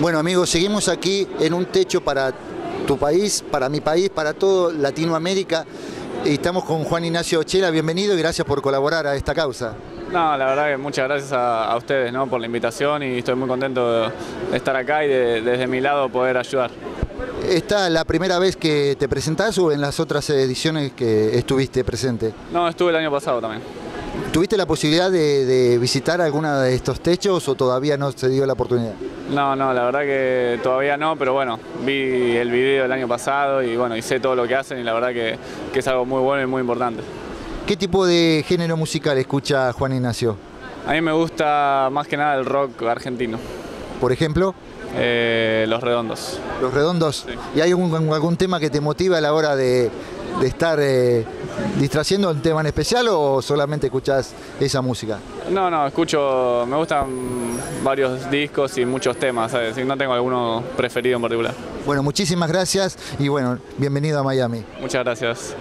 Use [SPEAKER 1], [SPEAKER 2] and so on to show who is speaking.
[SPEAKER 1] Bueno amigos, seguimos aquí en un techo para tu país, para mi país, para todo Latinoamérica. Y estamos con Juan Ignacio Chela, bienvenido y gracias por colaborar a esta causa.
[SPEAKER 2] No, la verdad que muchas gracias a, ustedes ¿no? por la invitación y estoy muy contento de, estar acá y de, desde mi lado poder ayudar.
[SPEAKER 1] ¿Esta la primera vez que te presentás o en las otras ediciones que estuviste presente?
[SPEAKER 2] No, estuve el año pasado también.
[SPEAKER 1] ¿Tuviste la posibilidad de, visitar alguna de estos techos o todavía no se dio la oportunidad?
[SPEAKER 2] No, no, la verdad que todavía no, pero bueno, vi el video del año pasado y bueno, hice todo lo que hacen y la verdad que, que es algo muy bueno y muy importante.
[SPEAKER 1] ¿Qué tipo de género musical escucha Juan Ignacio?
[SPEAKER 2] A mí me gusta más que nada el rock argentino.
[SPEAKER 1] ¿Por ejemplo?
[SPEAKER 2] Eh, los Redondos.
[SPEAKER 1] ¿Los Redondos? ¿Y hay algún, tema que te motiva a la hora de, estar eh, distrayendo un tema en especial o solamente escuchás esa música?
[SPEAKER 2] No, no, escucho, me gustan varios discos y muchos temas, ¿sabes? no tengo alguno preferido en particular.
[SPEAKER 1] Bueno, muchísimas gracias y bueno, bienvenido a Miami.
[SPEAKER 2] Muchas gracias.